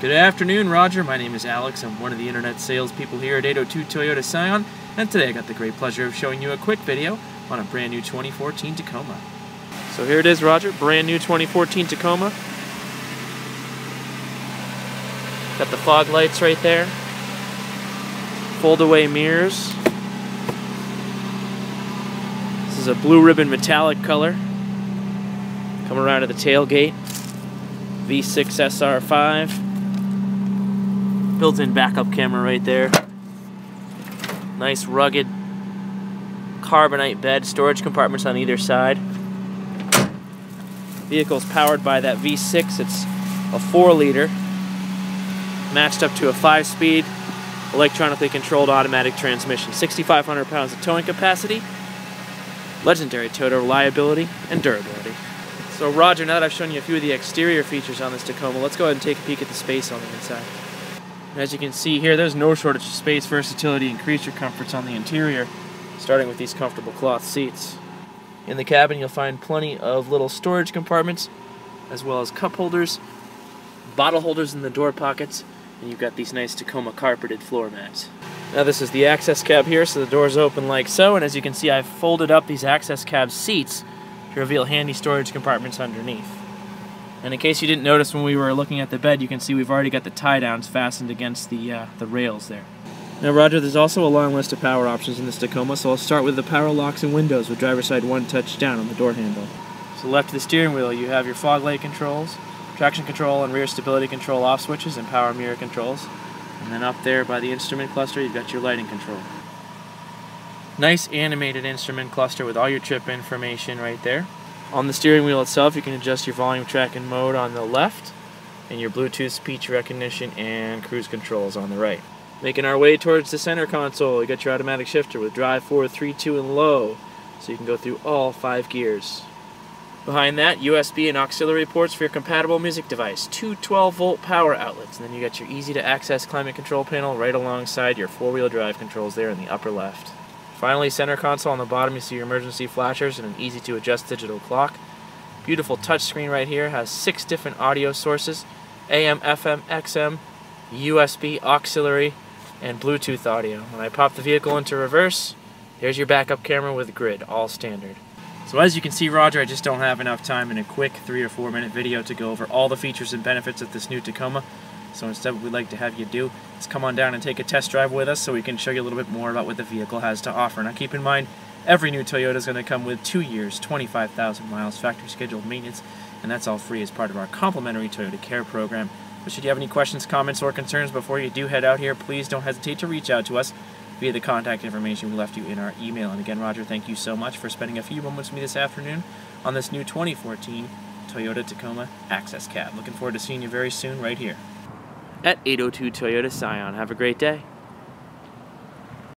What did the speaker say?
Good afternoon, Roger. My name is Alex. I'm one of the internet salespeople here at 802 Toyota Scion, and today I got the great pleasure of showing you a quick video on a brand new 2014 Tacoma. So here it is, Roger, brand new 2014 Tacoma. Got the fog lights right there, fold away mirrors. This is a blue ribbon metallic color. Coming around to the tailgate. V6 SR5 built-in backup camera right there. Nice rugged carbonite bed, storage compartments on either side. Vehicle's powered by that V6. It's a 4 liter, matched up to a 5 speed, electronically controlled automatic transmission. 6,500 pounds of towing capacity, legendary Toyota reliability and durability. So Roger, now that I've shown you a few of the exterior features on this Tacoma, let's go ahead and take a peek at the space on the inside. As you can see here, there's no shortage of space, versatility, and creature comforts on the interior, starting with these comfortable cloth seats. In the cabin, you'll find plenty of little storage compartments, as well as cup holders, bottle holders in the door pockets, and you've got these nice Tacoma carpeted floor mats. Now this is the access cab here, so the doors open like so, and as you can see, I've folded up these access cab seats to reveal handy storage compartments underneath. And in case you didn't notice when we were looking at the bed, you can see we've already got the tie downs fastened against the, uh, the rails there. Now Roger, there's also a long list of power options in this Tacoma, so I'll start with the power locks and windows with driver side one touch down on the door handle. So left of the steering wheel, you have your fog light controls, traction control and rear stability control off switches, and power mirror controls. And then up there by the instrument cluster, you've got your lighting control. Nice animated instrument cluster with all your trip information right there. On the steering wheel itself, you can adjust your volume track and mode on the left, and your Bluetooth speech recognition and cruise controls on the right. Making our way towards the center console, you got your automatic shifter with drive 4, 3, 2, and low, so you can go through all five gears. Behind that, USB and auxiliary ports for your compatible music device, two 12 volt power outlets, and then you got your easy to access climate control panel right alongside your four wheel drive controls there in the upper left. Finally, center console on the bottom, you see your emergency flashers and an easy to adjust digital clock. Beautiful touchscreen right here, has six different audio sources, AM, FM, XM, USB, auxiliary, and Bluetooth audio. When I pop the vehicle into reverse, there's your backup camera with grid, all standard. So as you can see, Roger, I just don't have enough time in a quick three or four minute video to go over all the features and benefits of this new Tacoma. So instead what we'd like to have you do is come on down and take a test drive with us so we can show you a little bit more about what the vehicle has to offer. Now keep in mind, every new Toyota is going to come with two years, 25,000 miles factory scheduled maintenance, and that's all free as part of our complimentary Toyota Care program. But should you have any questions, comments, or concerns before you do head out here, please don't hesitate to reach out to us via the contact information we left you in our email. And again, Roger, thank you so much for spending a few moments with me this afternoon on this new 2014 Toyota Tacoma Access Cab. Looking forward to seeing you very soon right here at 802 Toyota Scion. Have a great day.